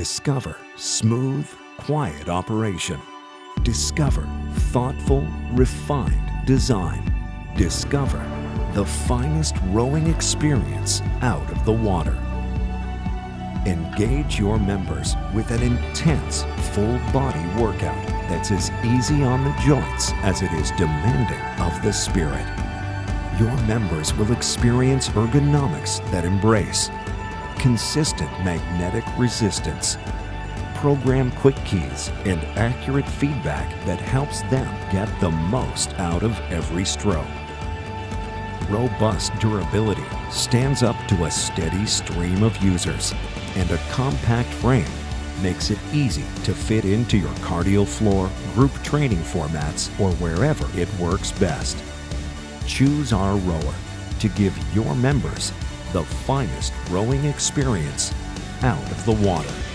Discover smooth, quiet operation. Discover thoughtful, refined design. Discover the finest rowing experience out of the water. Engage your members with an intense full body workout that's as easy on the joints as it is demanding of the spirit. Your members will experience ergonomics that embrace consistent magnetic resistance, program quick keys, and accurate feedback that helps them get the most out of every stroke robust durability stands up to a steady stream of users, and a compact frame makes it easy to fit into your cardio floor, group training formats, or wherever it works best. Choose our rower to give your members the finest rowing experience out of the water.